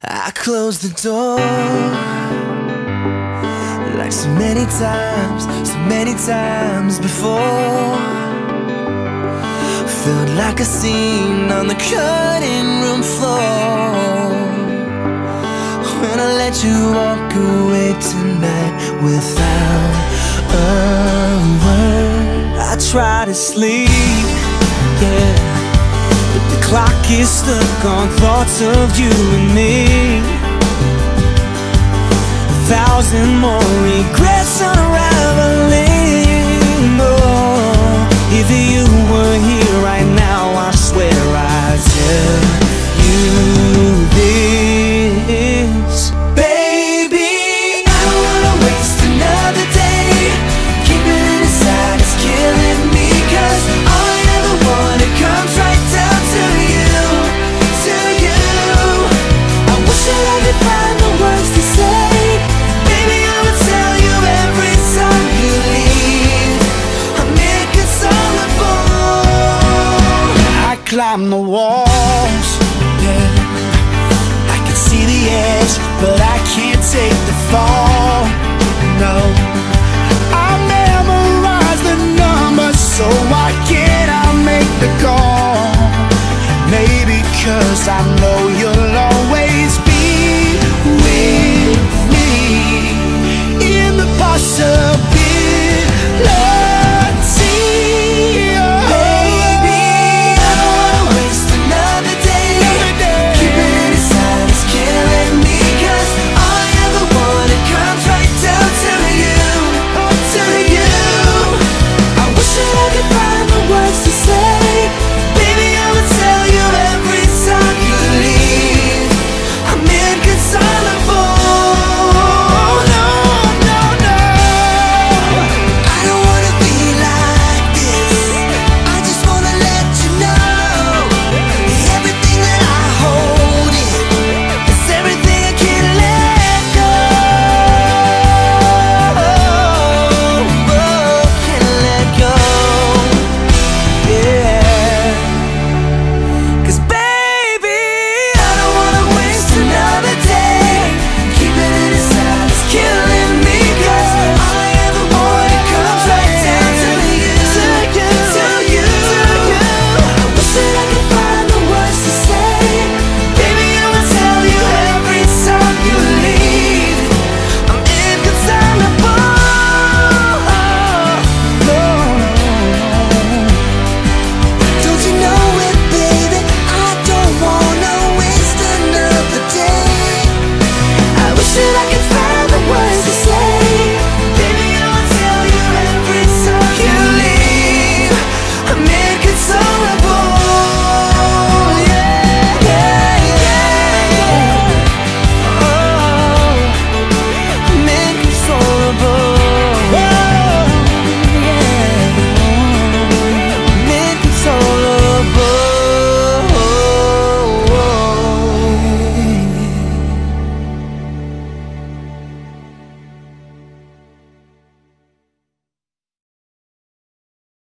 I closed the door like so many times, so many times before. Felt like a scene on the cutting room floor. When I let you walk away tonight without a word, I try to sleep, yeah. Clock is stuck on thoughts of you and me. A thousand more regrets climb the walls. Yeah, I can see the edge, but I can't take the fall. No, I memorize the numbers, so why can't I make the call? Maybe cause I know you'll always be with me in the possible.